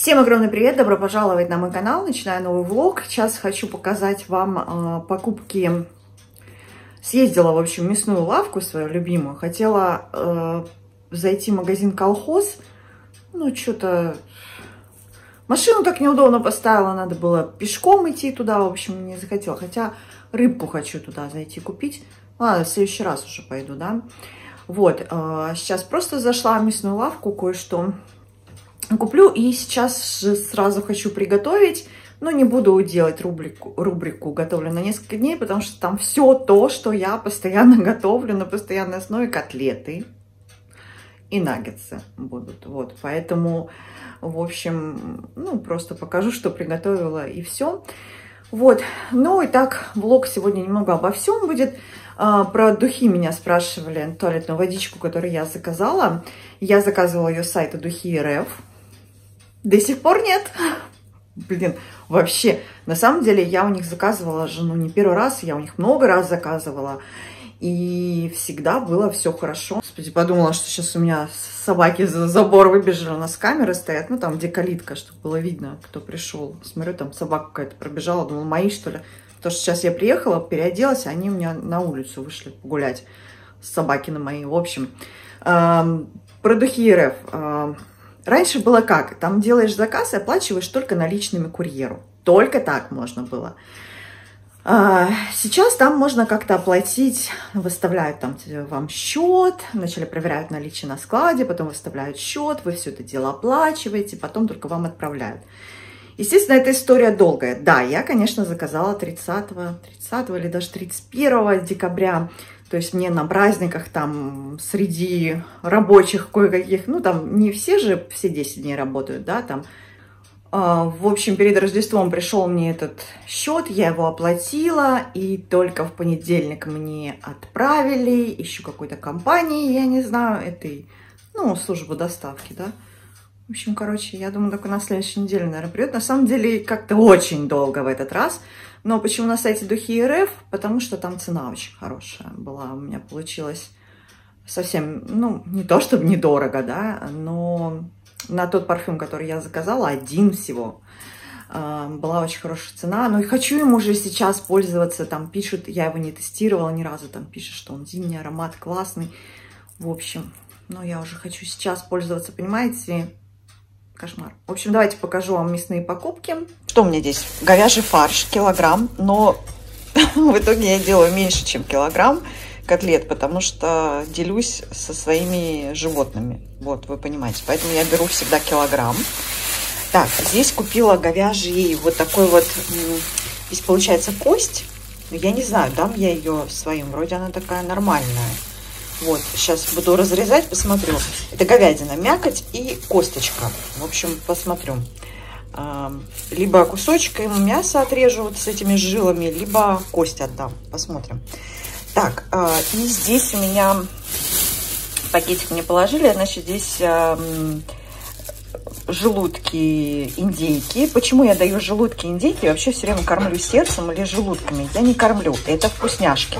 Всем огромный привет, добро пожаловать на мой канал, начинаю новый влог. Сейчас хочу показать вам э, покупки. Съездила, в общем, в мясную лавку свою любимую. Хотела э, зайти в магазин «Колхоз». Ну, что-то... Машину так неудобно поставила, надо было пешком идти туда, в общем, не захотела. Хотя рыбку хочу туда зайти купить. Ладно, в следующий раз уже пойду, да. Вот, э, сейчас просто зашла в мясную лавку, кое-что куплю. И сейчас же сразу хочу приготовить. Но не буду делать рубрику, рубрику «Готовлю на несколько дней», потому что там все то, что я постоянно готовлю на постоянной основе. Котлеты и наггетсы будут. Вот, поэтому, в общем, ну, просто покажу, что приготовила и все. Вот, ну и так, влог сегодня немного обо всем будет. А, про духи меня спрашивали, туалетную водичку, которую я заказала. Я заказывала ее с сайта Духи РФ. До сих пор нет. Блин, вообще, на самом деле я у них заказывала жену не первый раз, я у них много раз заказывала. И всегда было все хорошо. Господи, подумала, что сейчас у меня собаки за забор выбежали, у нас камеры стоят, ну там, где калитка, чтобы было видно, кто пришел. Смотрю, там собака какая-то пробежала, думала, мои что ли? Потому что сейчас я приехала, переоделась, они у меня на улицу вышли погулять. Собаки на мои. В общем, э, про духи РФ. Э, Раньше было как? Там делаешь заказ и оплачиваешь только наличными курьеру. Только так можно было. А, сейчас там можно как-то оплатить, выставляют там вам счет, вначале проверяют наличие на складе, потом выставляют счет, вы все это дело оплачиваете, потом только вам отправляют. Естественно, эта история долгая. Да, я, конечно, заказала 30, 30 или даже 31 декабря то есть мне на праздниках там среди рабочих кое-каких, ну там не все же все 10 дней работают, да, там. А, в общем, перед Рождеством пришел мне этот счет, я его оплатила, и только в понедельник мне отправили еще какой-то компании, я не знаю, этой, ну, службу доставки, да. В общем, короче, я думаю, только на следующей неделе, наверное, придет. На самом деле, как-то очень долго в этот раз. Но почему на сайте Духи РФ? Потому что там цена очень хорошая была. У меня получилось совсем, ну, не то чтобы недорого, да, но на тот парфюм, который я заказала, один всего, а, была очень хорошая цена. Ну и хочу им уже сейчас пользоваться. Там пишут, я его не тестировала ни разу, там пишут, что он зимний аромат классный. В общем, ну я уже хочу сейчас пользоваться, понимаете? Кошмар. В общем, давайте покажу вам мясные покупки. Что у меня здесь? Говяжий фарш, килограмм, но в итоге я делаю меньше, чем килограмм котлет, потому что делюсь со своими животными. Вот, вы понимаете. Поэтому я беру всегда килограмм. Так, здесь купила говяжий вот такой вот, здесь получается кость. Я не знаю, дам я ее своим. Вроде она такая нормальная. Вот, сейчас буду разрезать, посмотрю. Это говядина, мякоть и косточка. В общем, посмотрю. Либо кусочком мяса отрежу вот с этими жилами, либо кость отдам. Посмотрим. Так, а, и здесь у меня пакетик мне положили. Значит, здесь желудки индейки. Почему я даю желудки индейки? Вообще все время кормлю сердцем или желудками. Я не кормлю. Это вкусняшки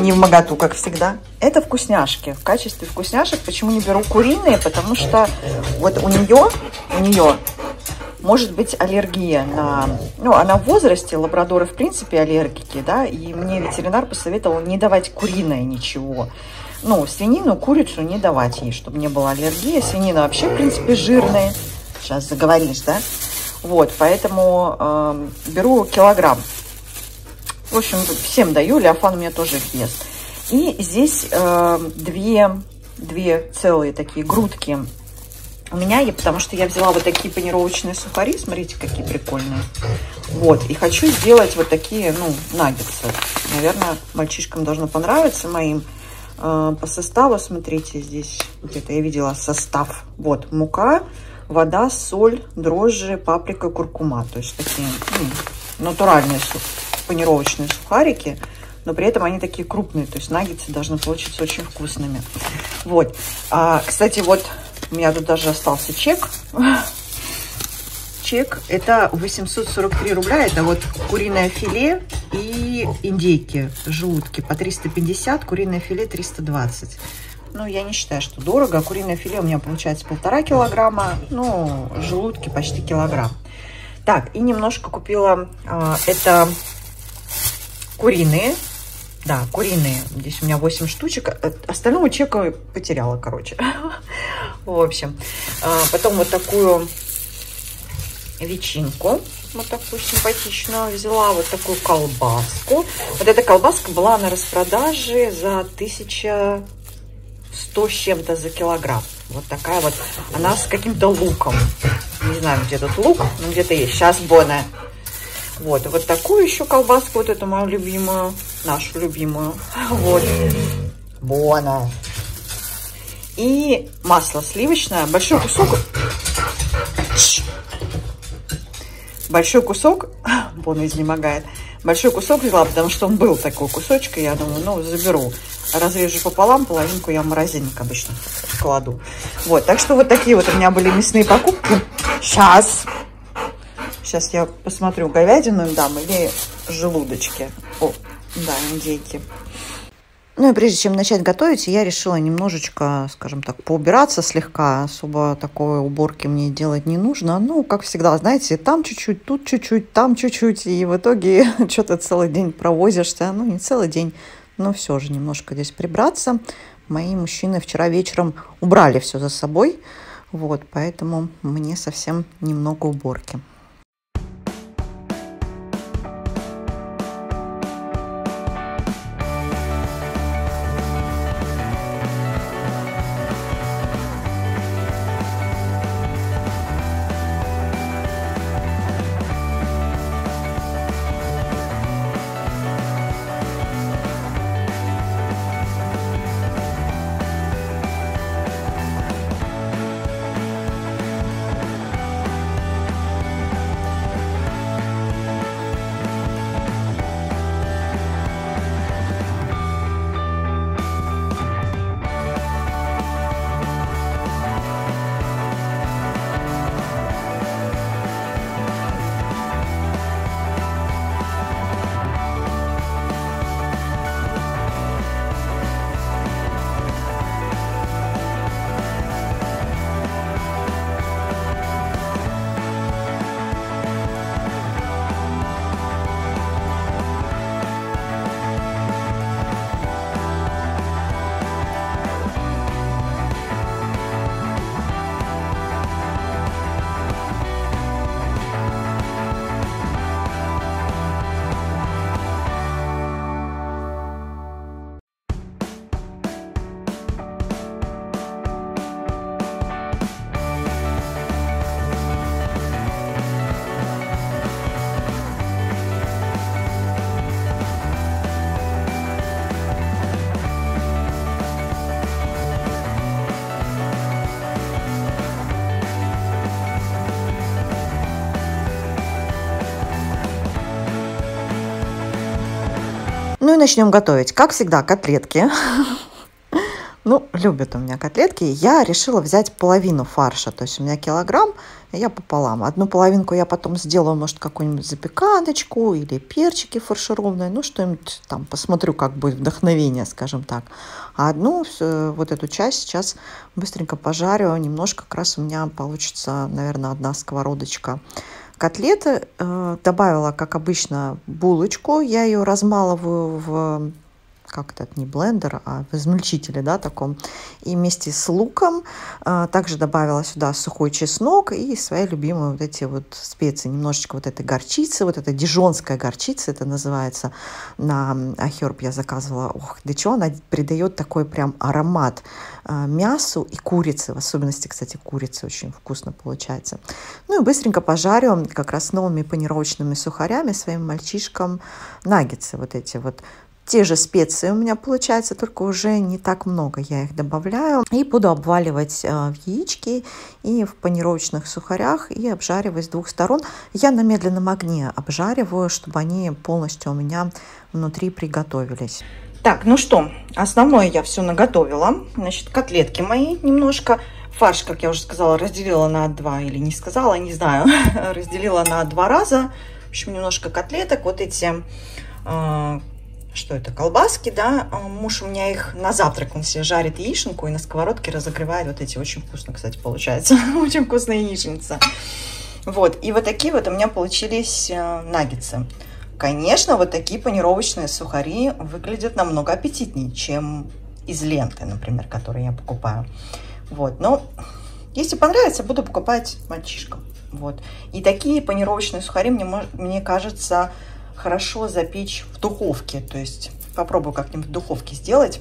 не в моготу, как всегда. Это вкусняшки. В качестве вкусняшек почему не беру куриные? Потому что вот у нее, у нее может быть аллергия на... Ну, она в возрасте, лабрадоры в принципе аллергики, да, и мне ветеринар посоветовал не давать куриное ничего. Ну, свинину, курицу не давать ей, чтобы не было аллергии. Свинина вообще, в принципе, жирная. Сейчас заговоришь, да? Вот, поэтому э, беру килограмм в общем, всем даю, Леофан у меня тоже их ест. И здесь э, две, две целые такие грудки у меня, я, потому что я взяла вот такие панировочные сухари, смотрите, какие прикольные. Вот, и хочу сделать вот такие, ну, наггетсы. Наверное, мальчишкам должно понравиться моим. Э, по составу, смотрите, здесь где-то я видела состав. Вот, мука, вода, соль, дрожжи, паприка, куркума. То есть такие ну, натуральные панировочные сухарики, но при этом они такие крупные, то есть наггетсы должны получиться очень вкусными. Вот. А, кстати, вот у меня тут даже остался чек. Чек это 843 рубля. Это вот куриное филе и индейки, желудки по 350, куриное филе 320. Ну, я не считаю, что дорого. Куриное филе у меня получается полтора килограмма. Ну, желудки почти килограмм. Так, и немножко купила, а, это куриные. Да, куриные. Здесь у меня 8 штучек. Э, остального чека потеряла, короче. В общем. А, потом вот такую ветчинку. Вот такую симпатичную взяла. Вот такую колбаску. Вот эта колбаска была на распродаже за 1100 с чем-то за килограмм. Вот такая вот. Она с каким-то луком. Не знаю, где тут лук, но где-то есть. Сейчас Бона. Вот, вот такую еще колбаску, вот эту мою любимую, нашу любимую. Вот. Бона. И масло сливочное. Большой кусок. Большой кусок. Бона изнемогает. Большой кусок взяла, потому что он был такой кусочек. И я думаю, ну, заберу. Разрежу пополам, половинку я в морозильник обычно кладу. Вот, так что вот такие вот у меня были мясные покупки. Сейчас. Сейчас я посмотрю, говядину им дам или желудочки. О, да, индейки. Ну и прежде чем начать готовить, я решила немножечко, скажем так, поубираться слегка. Особо такой уборки мне делать не нужно. Ну, как всегда, знаете, там чуть-чуть, тут чуть-чуть, там чуть-чуть. И в итоге что-то целый день провозишься. Ну, не целый день, но все же немножко здесь прибраться. Мои мужчины вчера вечером убрали все за собой. Вот, поэтому мне совсем немного уборки. Ну и начнем готовить. Как всегда, котлетки. Ну, любят у меня котлетки. Я решила взять половину фарша. То есть у меня килограмм, я пополам. Одну половинку я потом сделаю, может, какую-нибудь запеканочку или перчики фаршированные. Ну, что-нибудь там посмотрю, как будет вдохновение, скажем так. А одну, вот эту часть сейчас быстренько пожарю. Немножко как раз у меня получится, наверное, одна сковородочка котлеты. Э, добавила, как обычно, булочку. Я ее размалываю в как это, не блендер, а в измельчителе, да, таком, и вместе с луком а, также добавила сюда сухой чеснок и свои любимые вот эти вот специи, немножечко вот этой горчицы, вот эта дижонская горчица, это называется, на Ахерб я заказывала, ох, для чего она придает такой прям аромат а, мясу и курице, в особенности, кстати, курицы очень вкусно получается. Ну и быстренько пожарю как раз новыми панировочными сухарями своим мальчишкам наггетсы, вот эти вот те же специи у меня получается, только уже не так много я их добавляю. И буду обваливать э, в яички и в панировочных сухарях и обжаривать с двух сторон. Я на медленном огне обжариваю, чтобы они полностью у меня внутри приготовились. Так, ну что, основное я все наготовила. Значит, котлетки мои немножко. Фарш, как я уже сказала, разделила на два или не сказала, не знаю. разделила на два раза. В общем, немножко котлеток. Вот эти э, что это, колбаски, да. А, муж у меня их на завтрак, он себе жарит яишенку и на сковородке разогревает вот эти. Очень вкусно, кстати, получается. очень вкусная яичница. Вот, и вот такие вот у меня получились э, наггетсы. Конечно, вот такие панировочные сухари выглядят намного аппетитнее, чем из ленты, например, которые я покупаю. Вот, но если понравится, буду покупать мальчишкам. Вот. И такие панировочные сухари, мне, мне кажется, хорошо запечь в духовке. То есть попробую как-нибудь в духовке сделать.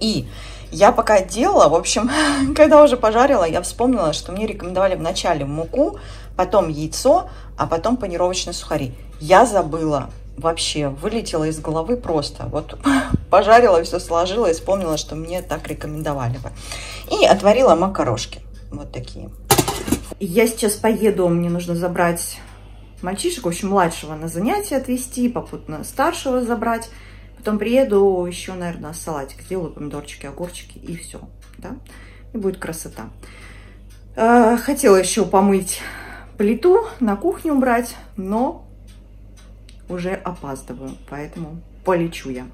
И я пока делала, в общем, когда уже пожарила, я вспомнила, что мне рекомендовали вначале муку, потом яйцо, а потом панировочные сухари. Я забыла вообще, вылетела из головы просто. Вот пожарила, все сложила и вспомнила, что мне так рекомендовали бы. И отварила макарошки. Вот такие. Я сейчас поеду, мне нужно забрать мальчишек, в общем, младшего на занятия отвезти, попутно старшего забрать. Потом приеду, еще, наверное, салатик сделаю, помидорчики, огурчики и все, да, и будет красота. А, хотела еще помыть плиту, на кухню убрать, но уже опаздываю, поэтому полечу я.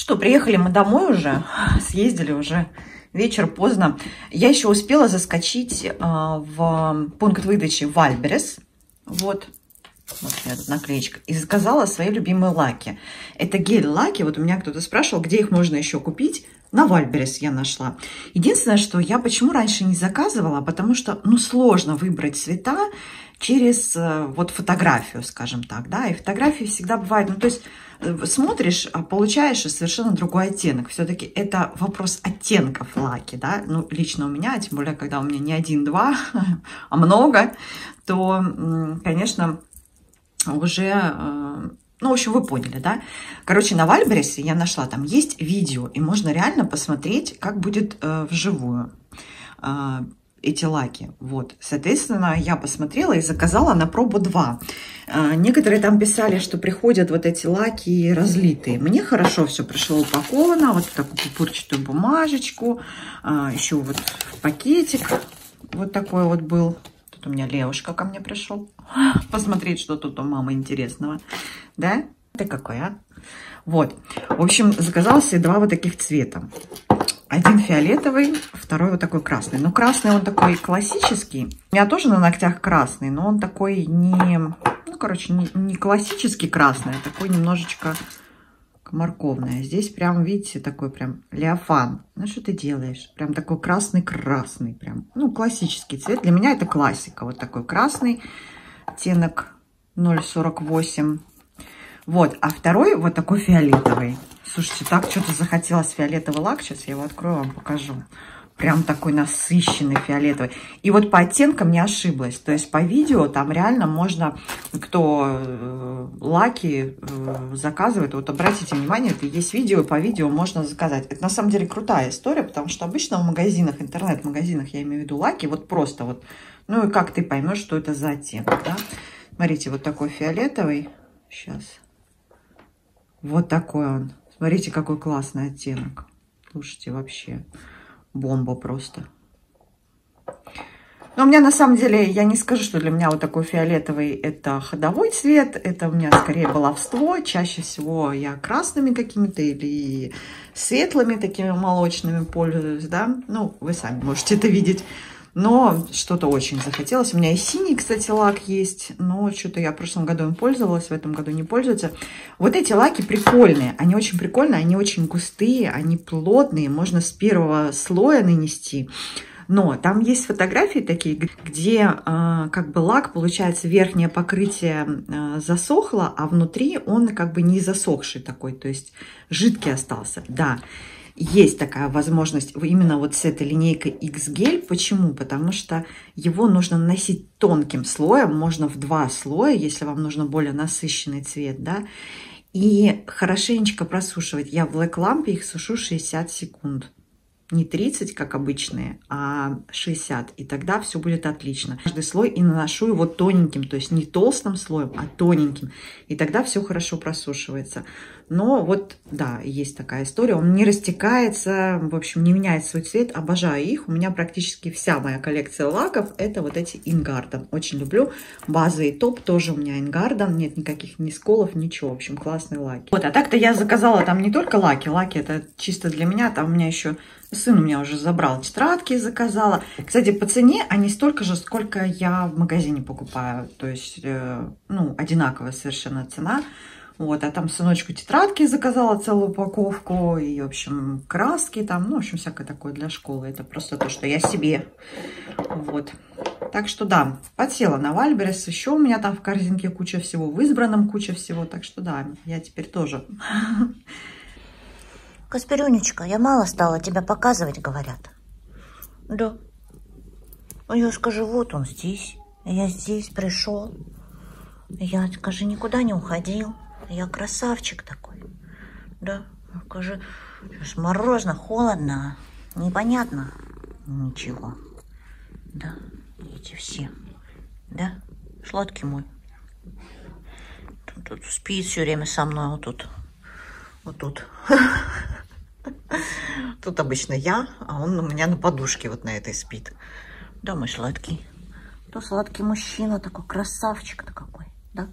Что, приехали мы домой уже, съездили уже, вечер поздно. Я еще успела заскочить э, в пункт выдачи Wildberries. Вот, вот у меня тут наклеечка. И заказала свои любимые лаки. Это гель-лаки. Вот у меня кто-то спрашивал, где их можно еще купить. На Wildberries я нашла. Единственное, что я почему раньше не заказывала, потому что, ну, сложно выбрать цвета через э, вот фотографию, скажем так, да, и фотографии всегда бывают, ну, то есть смотришь, а получаешь совершенно другой оттенок. Все-таки это вопрос оттенков лаки, да, ну, лично у меня, тем более, когда у меня не один-два, а много, то, конечно, уже, э, ну, в общем, вы поняли, да. Короче, на Wildberries е я нашла, там есть видео, и можно реально посмотреть, как будет э, вживую эти лаки. Вот, соответственно, я посмотрела и заказала на пробу 2. А, некоторые там писали, что приходят вот эти лаки разлитые. Мне хорошо все пришло упаковано, вот такую пупырчатую бумажечку, а, еще вот пакетик вот такой вот был. Тут у меня Левушка ко мне пришел посмотреть, что тут у мамы интересного. Да? Ты какой, а? Вот. В общем, заказала себе два вот таких цвета. Один фиолетовый, второй вот такой красный. Но красный он такой классический. У меня тоже на ногтях красный, но он такой не, ну, короче, не, не классический красный, а такой немножечко морковный. А здесь прям, видите, такой прям леофан. Ну, что ты делаешь? Прям такой красный-красный. Прям, ну, классический цвет. Для меня это классика. Вот такой красный. Оттенок 0,48. Вот, а второй вот такой фиолетовый. Слушайте, так что-то захотелось фиолетовый лак. Сейчас я его открою, вам покажу. Прям такой насыщенный фиолетовый. И вот по оттенкам не ошиблась. То есть по видео там реально можно, кто э, лаки э, заказывает, вот обратите внимание, это есть видео, по видео можно заказать. Это на самом деле крутая история, потому что обычно в магазинах, интернет-магазинах, я имею в виду лаки, вот просто вот, ну и как ты поймешь, что это за оттенок, да? Смотрите, вот такой фиолетовый. Сейчас. Вот такой он. Смотрите, какой классный оттенок. Слушайте, вообще бомба просто. Но у меня на самом деле, я не скажу, что для меня вот такой фиолетовый это ходовой цвет. Это у меня скорее баловство. Чаще всего я красными какими-то или светлыми такими молочными пользуюсь, да. Ну, вы сами можете это видеть. Но что-то очень захотелось. У меня и синий, кстати, лак есть. Но что-то я в прошлом году им пользовалась, в этом году не пользуется. Вот эти лаки прикольные. Они очень прикольные, они очень густые, они плотные. Можно с первого слоя нанести. Но там есть фотографии такие, где э, как бы лак, получается, верхнее покрытие э, засохло, а внутри он как бы не засохший такой, то есть жидкий остался. Да, есть такая возможность именно вот с этой линейкой X-гель. Почему? Потому что его нужно наносить тонким слоем, можно в два слоя, если вам нужно более насыщенный цвет, да. И хорошенечко просушивать. Я в Black лампе их сушу 60 секунд не 30, как обычные, а 60. И тогда все будет отлично. Каждый слой и наношу его тоненьким, то есть не толстым слоем, а тоненьким. И тогда все хорошо просушивается. Но вот, да, есть такая история. Он не растекается, в общем, не меняет свой цвет. Обожаю их. У меня практически вся моя коллекция лаков это вот эти In'Garden. Очень люблю. База и топ тоже у меня In'Garden. Нет никаких ни сколов, ничего. В общем, классные лаки. Вот, а так-то я заказала там не только лаки. Лаки это чисто для меня. Там у меня еще Сын у меня уже забрал тетрадки, заказала. Кстати, по цене они столько же, сколько я в магазине покупаю. То есть, э, ну, одинаковая совершенно цена. Вот, а там сыночку тетрадки заказала целую упаковку, и, в общем, краски там, ну, в общем, всякое такое для школы. Это просто то, что я себе. Вот. Так что, да, подсела на Вальберес. Еще у меня там в корзинке куча всего, в избранном куча всего. Так что, да, я теперь тоже. Касперюнечка, я мало стала тебя показывать, говорят. Да. А я скажу, вот он здесь. Я здесь пришел. Я, скажи, никуда не уходил. Я красавчик такой. Да, скажи, сейчас морозно, холодно, непонятно. Ничего. Да, эти все. Да, сладкий мой. Тут, тут спит все время со мной, вот тут. Вот тут. Тут обычно я, а он у меня на подушке вот на этой спит. Да, мой сладкий. Кто сладкий мужчина, такой красавчик-то какой, да?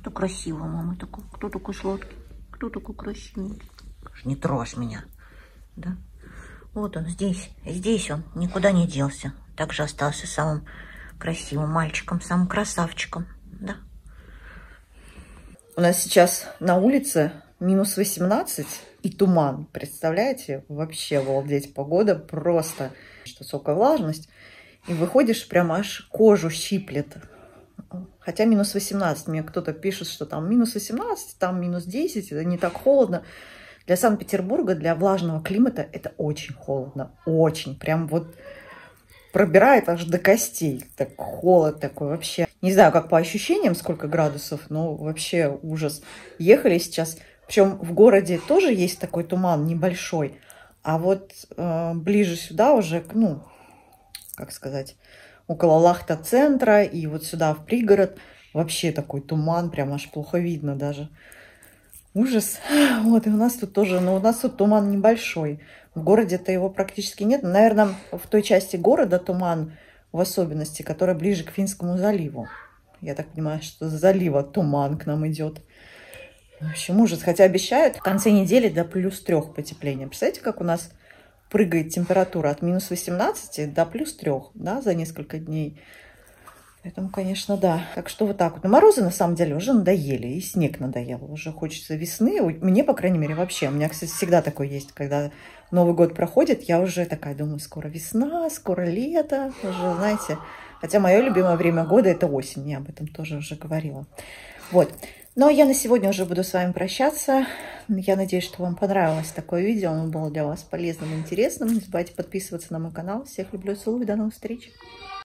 Кто красивый, мама, такой, кто такой сладкий, кто такой красивый? Не трожь меня, да? Вот он здесь, здесь он, никуда не делся. Также остался самым красивым мальчиком, самым красавчиком, да? У нас сейчас на улице минус 18 и туман. Представляете? Вообще обалдеть. Погода просто, что высокая влажность. И выходишь, прям аж кожу щиплет. Хотя минус 18. Мне кто-то пишет, что там минус 18, там минус 10. Это не так холодно. Для Санкт-Петербурга, для влажного климата это очень холодно. Очень. Прям вот пробирает аж до костей. Так холод такой вообще. Не знаю, как по ощущениям, сколько градусов, но вообще ужас. Ехали сейчас причем в городе тоже есть такой туман небольшой, а вот э, ближе сюда уже, ну, как сказать, около Лахта-центра и вот сюда в пригород вообще такой туман, прям аж плохо видно даже. Ужас. Вот, и у нас тут тоже, но ну, у нас тут туман небольшой. В городе-то его практически нет. Наверное, в той части города туман в особенности, которая ближе к Финскому заливу. Я так понимаю, что с залива туман к нам идет. В общем, ужас. Хотя обещают в конце недели до плюс трех потепления. Представляете, как у нас прыгает температура от минус 18 до плюс трех, да, за несколько дней. Поэтому, конечно, да. Так что вот так вот. Но морозы, на самом деле, уже надоели. И снег надоел. Уже хочется весны. Мне, по крайней мере, вообще. У меня, кстати, всегда такое есть. Когда Новый год проходит, я уже такая думаю, скоро весна, скоро лето. Уже, знаете. Хотя мое любимое время года – это осень. Я об этом тоже уже говорила. Вот. Ну, а я на сегодня уже буду с вами прощаться. Я надеюсь, что вам понравилось такое видео. Оно было для вас полезным и интересным. Не забывайте подписываться на мой канал. Всех люблю, целую. До новых встреч.